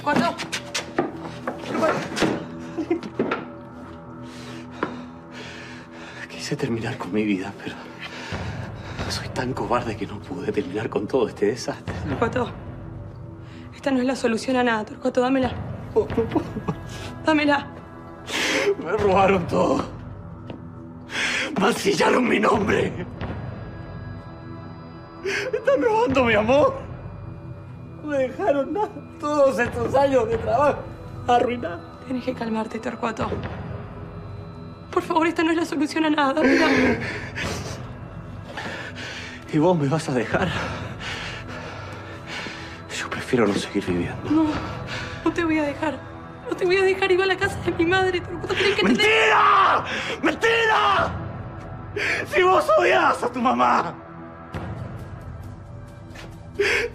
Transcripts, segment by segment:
Torcuato. Quise terminar con mi vida, pero soy tan cobarde que no pude terminar con todo este desastre. Torcuato. Esta no es la solución a nada, Torcuato. Dámela. No, no puedo. Dámela. Me robaron todo. Mancillaron mi nombre. Me están robando mi amor. No me dejaron nada. Todos estos años de trabajo arruinados. Tienes que calmarte, Torcuato. Por favor, esta no es la solución a nada. Dámela. ¿Y vos me vas a dejar? Yo prefiero no seguir viviendo. No, no te voy a dejar. No te voy a dejar. Iba a la casa de mi madre, Torcuato. Tienes que entender. ¡Mentira! ¡Mentira! Si vos odias a tu mamá,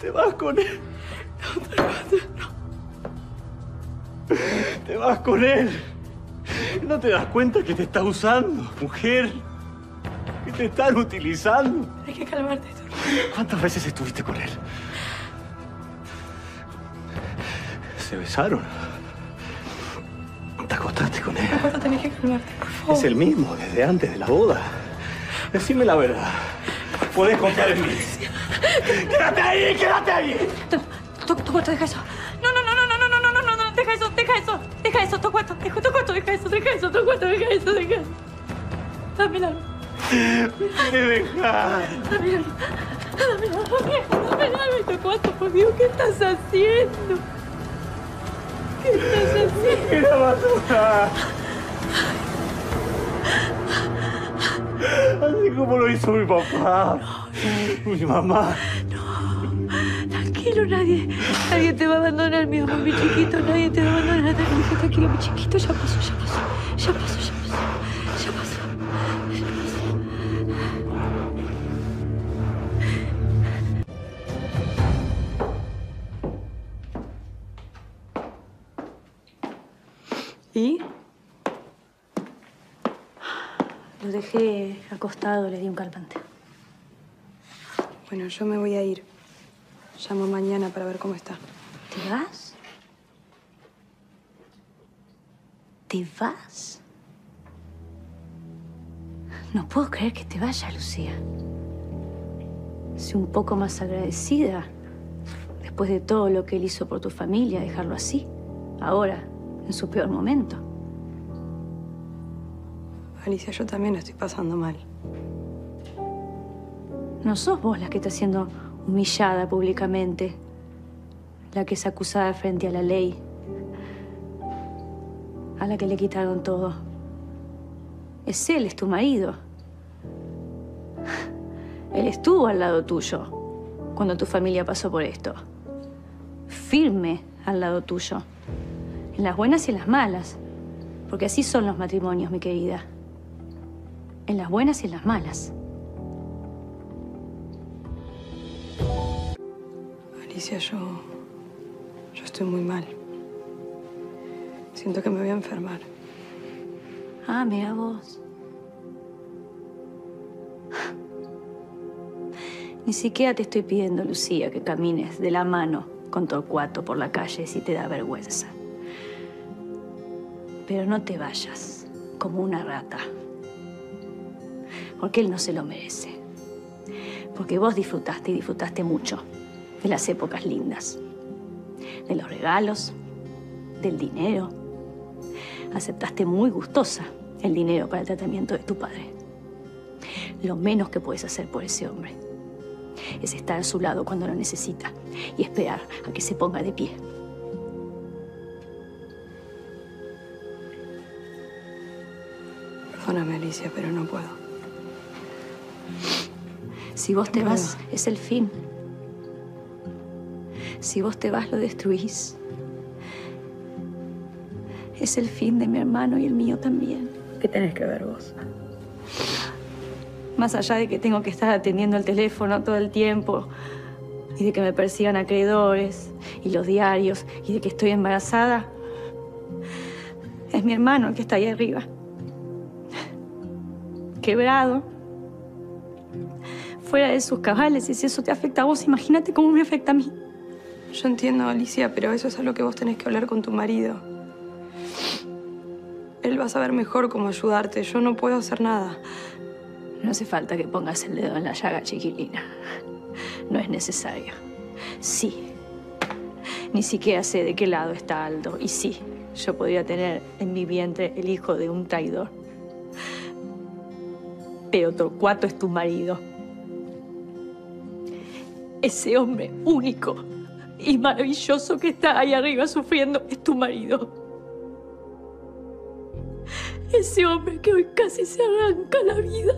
te vas con él. No. Te vas con él. ¿No te das cuenta que te está usando, mujer? Que te están utilizando. Tienes que calmarte, Torcuato. ¿Cuántas veces estuviste con él? ¿Se besaron? ¿Te acostaste con él? Torcuato, tenés que calmarte, por favor. Es el mismo desde antes de la boda. Decime la verdad. Podés confiar en mí. ¡Quédate ahí! ¡Quédate ahí! Torcuato, deja eso. No, no, no, no, no, no, no, no, no, no, deja eso, deja eso. Deja eso, Torcuato. Deja, Torcuato, deja eso, deja eso, Torcuato, deja eso, deja eso. Dámela. Me quieres dejar. Por Dios, ¿qué estás haciendo? ¿Qué estás haciendo? ¡Quiero abandonar! Así como lo hizo mi papá. Mi mamá. Tranquilo, nadie, nadie te va a abandonar, mi amor, mi chiquito, nadie te va a abandonar. Tranquilo, tranquilo, mi chiquito, ya pasó, ya pasó, ya pasó, ya pasó, ya pasó. ¿Y? Lo dejé acostado, le di un calmante. Bueno, yo me voy a ir. Llamo mañana para ver cómo está. ¿Te vas? ¿Te vas? No puedo creer que te vayas, Lucía. Sé un poco más agradecida. Después de todo lo que él hizo por tu familia, dejarlo así. Ahora, en su peor momento. Alicia, yo también estoy pasando mal. No sos vos la que está siendo humillada públicamente, la que es acusada frente a la ley, a la que le quitaron todo. Es él, es tu marido. Él estuvo al lado tuyo cuando tu familia pasó por esto. Firme al lado tuyo. En las buenas y en las malas. Porque así son los matrimonios, mi querida. En las buenas y en las malas. Alicia, yo. Yo estoy muy mal. Siento que me voy a enfermar. Ah, mira vos. Ni siquiera te estoy pidiendo, Lucía, que camines de la mano con Torcuato por la calle si te da vergüenza. Pero no te vayas como una rata. Porque él no se lo merece. Porque vos disfrutaste y disfrutaste mucho de las épocas lindas. De los regalos, del dinero. Aceptaste muy gustosa el dinero para el tratamiento de tu padre. Lo menos que puedes hacer por ese hombre es estar a su lado cuando lo necesita y esperar a que se ponga de pie. Perdóname, Alicia, pero no puedo. Si vos te No. vas, es el fin. Si vos te vas, lo destruís. Es el fin de mi hermano y el mío también. ¿Qué tenés que ver vos? Más allá de que tengo que estar atendiendo el teléfono todo el tiempo y de que me persigan acreedores y los diarios y de que estoy embarazada, es mi hermano el que está ahí arriba. Quebrado. Fuera de sus cabales. Y si eso te afecta a vos, imagínate cómo me afecta a mí. Yo entiendo, Alicia, pero eso es algo que vos tenés que hablar con tu marido. Él va a saber mejor cómo ayudarte. Yo no puedo hacer nada. No hace falta que pongas el dedo en la llaga, chiquilina. No es necesario. Sí. Ni siquiera sé de qué lado está Aldo. Y sí, yo podría tener en mi vientre el hijo de un traidor. Pero Torcuato es tu marido. Ese hombre único y maravilloso que está ahí arriba sufriendo es tu marido. Ese hombre que hoy casi se arranca la vida.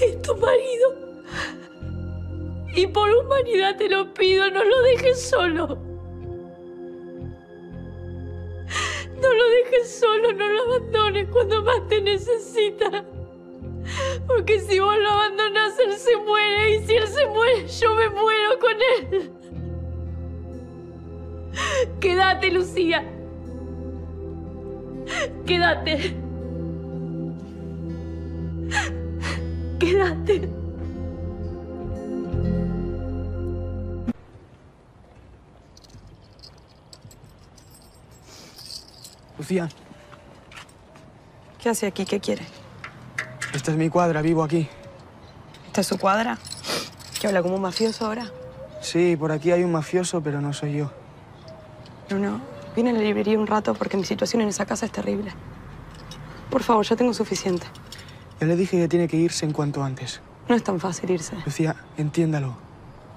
Es tu marido. Y por humanidad te lo pido, no lo dejes solo. No lo dejes solo, no lo abandones cuando más te necesita. Porque si vos lo abandonás, él se muere. Y si yo me muero con él. Quédate, Lucía. Quédate. Quédate. Lucía, ¿Qué hace aquí? ¿Qué quiere? esta es mi cuadra, vivo aquí. ¿Esta es su cuadra? ¿Que habla como un mafioso ahora? Sí, por aquí hay un mafioso, pero no soy yo. Bruno, vine a la librería un rato porque mi situación en esa casa es terrible. Por favor, ya tengo suficiente. Ya le dije que tiene que irse en cuanto antes. No es tan fácil irse. Lucía, entiéndalo.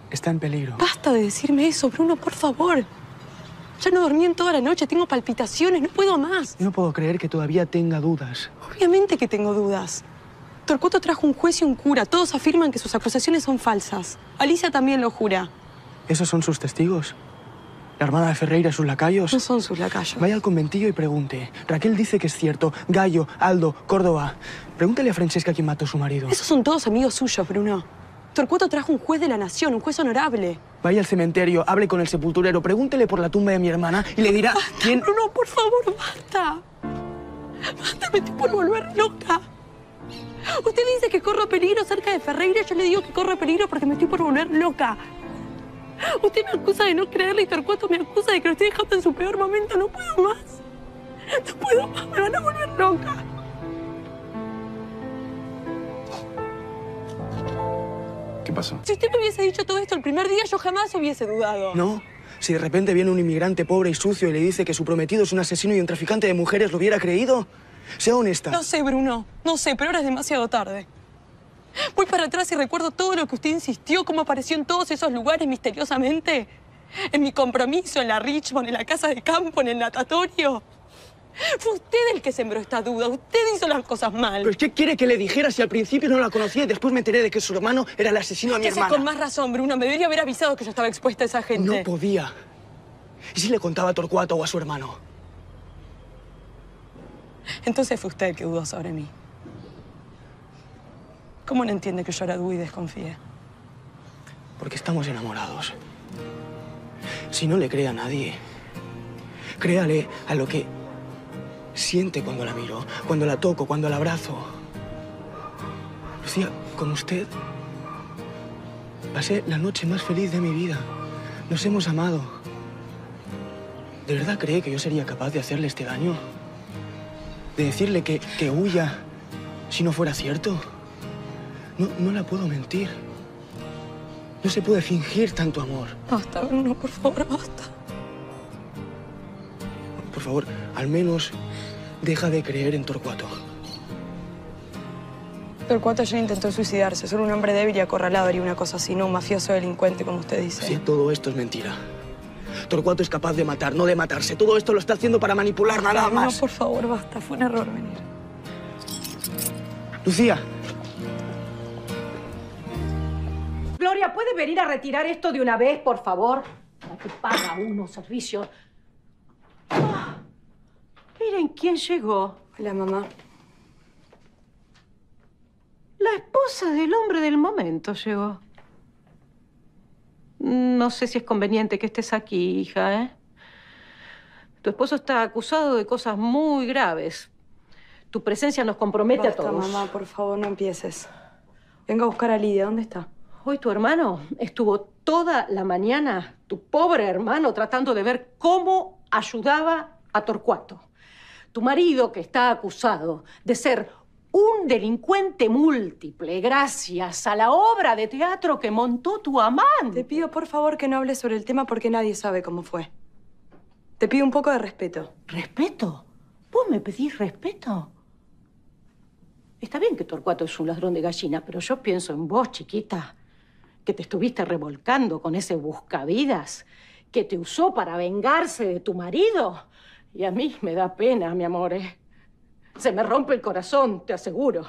Está en peligro. Basta de decirme eso, Bruno, por favor. Ya no dormí en toda la noche, tengo palpitaciones, no puedo más. Yo no puedo creer que todavía tenga dudas. Obviamente que tengo dudas. Torcuato trajo un juez y un cura. Todos afirman que sus acusaciones son falsas. Alicia también lo jura. ¿Esos son sus testigos? ¿La hermana de Ferreira y sus lacayos? No son sus lacayos. Vaya al conventillo y pregunte. Raquel dice que es cierto. Gallo, Aldo, Córdoba. Pregúntale a Francesca quién mató a su marido. Esos son todos amigos suyos, Bruno. Torcuato trajo un juez de la nación, un juez honorable. Vaya al cementerio, hable con el sepulturero, pregúntele por la tumba de mi hermana y le dirá quién... Bruno, por favor, basta. Basta, me estoy por volver loca. Usted dice que corro peligro cerca de Ferreira. Yo le digo que corro peligro porque me estoy por volver loca. Usted me acusa de no creerle y Torcuato me acusa de que lo estoy dejando en su peor momento. No puedo más. No puedo más. Me van a volver loca. ¿Qué pasó? Si usted me hubiese dicho todo esto el primer día, yo jamás hubiese dudado. No. Si de repente viene un inmigrante pobre y sucio y le dice que su prometido es un asesino y un traficante de mujeres, ¿lo hubiera creído? Sea honesta. No sé, Bruno. No sé, pero ahora es demasiado tarde. Voy para atrás y recuerdo todo lo que usted insistió, cómo apareció en todos esos lugares misteriosamente. En mi compromiso, en la Richmond, en la casa de campo, en el natatorio. Fue usted el que sembró esta duda. Usted hizo las cosas mal. ¿Pero qué quiere que le dijera si al principio no la conocía y después me enteré de que su hermano era el asesino de mi ¿Qué hace hermana? con más razón, Bruno? Me debería haber avisado que yo estaba expuesta a esa gente. No podía. ¿Y si le contaba a Torcuato o a su hermano? Entonces fue usted el que dudó sobre mí. ¿Cómo no entiende que yo ahora dudo y desconfíe? Porque estamos enamorados. Si no le cree a nadie, créale a lo que siente cuando la miro, cuando la toco, cuando la abrazo. Lucía, con usted pasé la noche más feliz de mi vida. Nos hemos amado. ¿De verdad cree que yo sería capaz de hacerle este daño? ¿De decirle que, que huya si no fuera cierto? No, no la puedo mentir. No se puede fingir tanto amor. Basta, Bruno, por favor, basta. Por favor, al menos deja de creer en Torcuato. Torcuato ayer intentó suicidarse. Solo un hombre débil y acorralado haría una cosa así, no un mafioso delincuente, como usted dice. Si todo esto es mentira. Torcuato es capaz de matar, no de matarse. Todo esto lo está haciendo para manipular nada más. por favor, basta. Fue un error venir. Lucía, Gloria, ¿puede venir a retirar esto de una vez, por favor? ¿Para qué paga uno servicio? Ah, miren quién llegó. Hola, mamá. La esposa del hombre del momento llegó. No sé si es conveniente que estés aquí, hija, ¿eh? Tu esposo está acusado de cosas muy graves. Tu presencia nos compromete a todos. mamá, por favor, no empieces. Venga a buscar a Lidia. ¿Dónde está? Hoy tu hermano estuvo toda la mañana, tu pobre hermano, tratando de ver cómo ayudaba a Torcuato. Tu marido, que está acusado de ser un delincuente múltiple gracias a la obra de teatro que montó tu Te amante. pido por favor que no hables sobre el tema porque nadie sabe cómo fue. Te pido un poco de respeto. ¿Respeto? ¿Vos me pedís respeto? Está bien que Torcuato es un ladrón de gallina, pero yo pienso en vos, chiquita, que te estuviste revolcando con ese buscavidas, que te usó para vengarse de tu marido. Y a mí me da pena, mi amor. ¿eh? Se me rompe el corazón, te aseguro.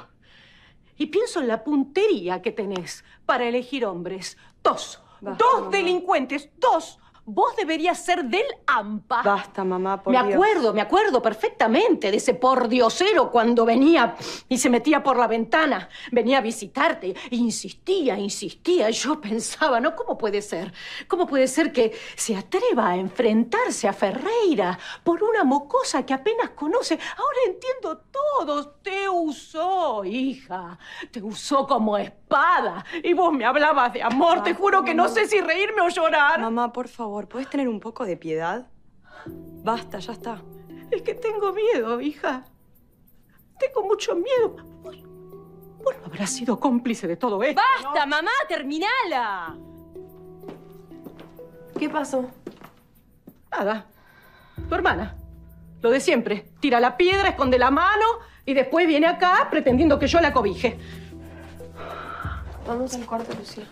Y pienso en la puntería que tenés para elegir hombres. Dos. Basta, dos mamá. delincuentes. Dos. Vos deberías ser del AMPA. Basta, mamá, por me Dios. acuerdo, me acuerdo perfectamente de ese pordiosero cuando venía y se metía por la ventana. Venía a visitarte. insistía, insistía. Yo pensaba, ¿no? ¿Cómo puede ser? ¿Cómo puede ser que se atreva a enfrentarse a Ferreira por una mocosa que apenas conoce? Ahora entiendo todo. Te usó, hija. Te usó como Y vos me hablabas de amor. Te juro que no sé si reírme o llorar. Mamá, por favor, ¿puedes tener un poco de piedad? Basta, ya está. Es que tengo miedo, hija. Tengo mucho miedo. Vos, vos no habrás sido cómplice de todo esto. ¡Basta, mamá! ¡Terminala! ¿Qué pasó? Nada. Tu hermana. Lo de siempre. Tira la piedra, esconde la mano y después viene acá pretendiendo que yo la cobije. Vamos al cuarto, Lucía.